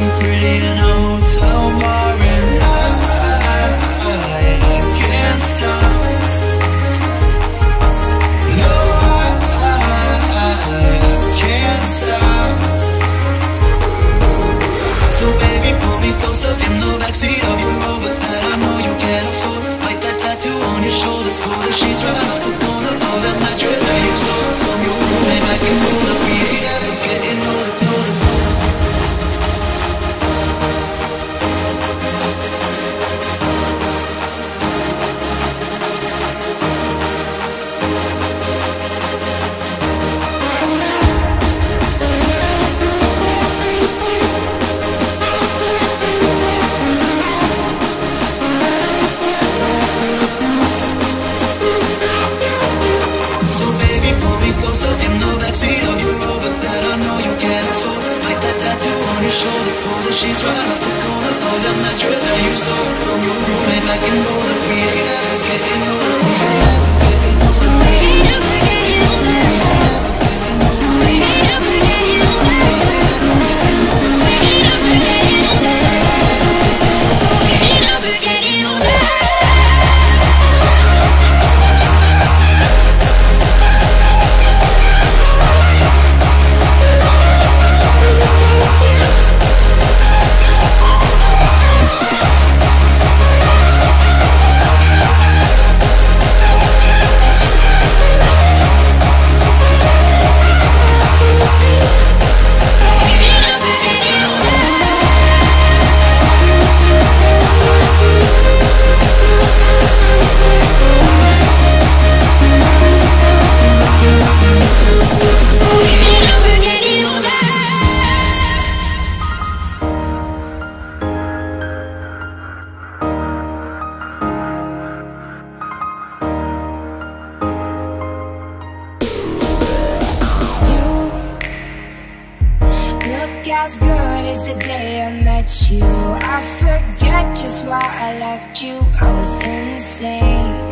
looking pretty tonight. your shoulder Pull the sheets right off the corner Pull down that mattress that you stole From your roommate. I can know that we ain't ever getting older as good as the day I met you. I forget just why I left you. I was insane.